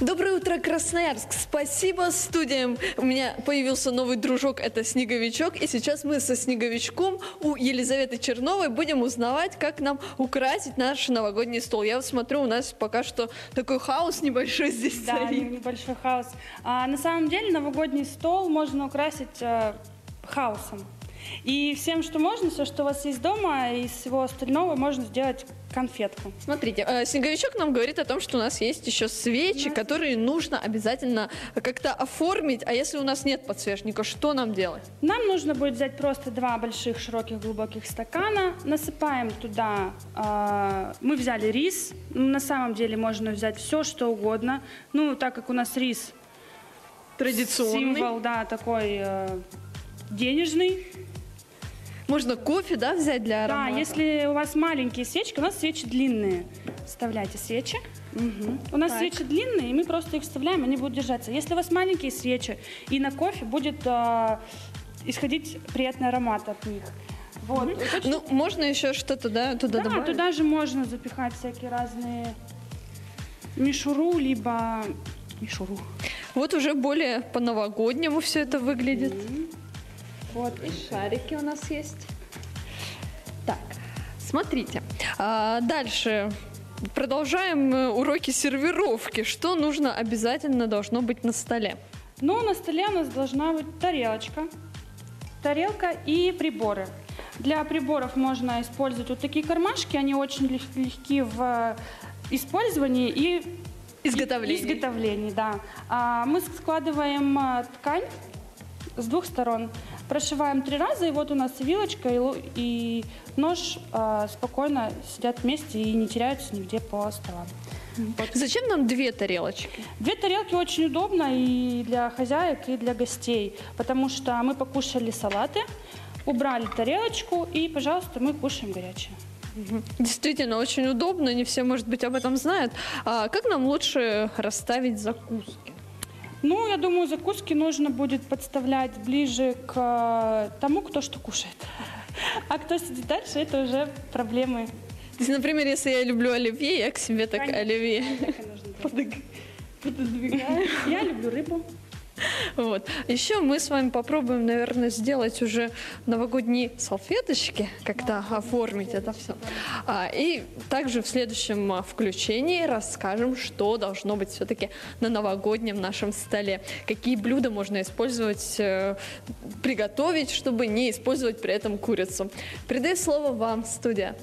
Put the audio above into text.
Доброе утро, Красноярск! Спасибо студиям! У меня появился новый дружок, это Снеговичок. И сейчас мы со Снеговичком у Елизаветы Черновой будем узнавать, как нам украсить наш новогодний стол. Я вот смотрю, у нас пока что такой хаос небольшой здесь Да, царит. небольшой хаос. А, на самом деле новогодний стол можно украсить э, хаосом. И всем, что можно, все, что у вас есть дома, из всего остального можно сделать конфетку. Смотрите, э, Снеговичок нам говорит о том, что у нас есть еще свечи, которые нужно обязательно как-то оформить. А если у нас нет подсвечника, что нам делать? Нам нужно будет взять просто два больших широких глубоких стакана, насыпаем туда, э, мы взяли рис, на самом деле можно взять все, что угодно. Ну, так как у нас рис Традиционный. символ, да, такой э, денежный, Можно кофе, да, взять для Да, аромата? если у вас маленькие свечки, у нас свечи длинные. Вставляйте свечи. Мгм. У нас Так. свечи длинные, и мы просто их вставляем, они будут держаться. Если у вас маленькие свечи, и на кофе будет а, исходить приятный аромат от них. Вот. Очень- Ну, можно еще что-то, да, туда да, добавить? туда же можно запихать всякие разные мишуру, либо мишуру. Вот уже более по-новогоднему все это выглядит. Вот. И шарики у нас есть. Так, смотрите. А, дальше продолжаем уроки сервировки. Что нужно обязательно должно быть на столе? Ну, на столе у нас должна быть тарелочка, тарелка и приборы. Для приборов можно использовать вот такие кармашки, они очень лег- легки в э, использовании и Изготовление. изготовлении, да. А, мы складываем э, ткань с двух сторон, прошиваем три раза, и вот у нас и вилочка, и, и нож э, спокойно сидят вместе и не теряются нигде по столам. Зачем нам две тарелочки? Две тарелки очень удобно и для хозяек, и для гостей, потому что мы покушали салаты, убрали тарелочку и, пожалуйста, мы кушаем горячее. Действительно, очень удобно, не все, может быть, об этом знают. А как нам лучше расставить закуски? Ну, я думаю, закуски нужно будет подставлять ближе к э, тому, кто что кушает. А кто сидит дальше, это уже проблемы. То есть, например, если я люблю оливье, я к себе так Конечно. оливье. Так и нужно пододвигаю. Я люблю рыбу. Вот. Еще мы с вами попробуем, наверное, сделать уже новогодние салфеточки, как-то оформить это все. А, и также в следующем а, включении расскажем, что должно быть все-таки на новогоднем нашем столе. Какие блюда можно использовать, э, приготовить, чтобы не использовать при этом курицу. Передаю слово вам, студия.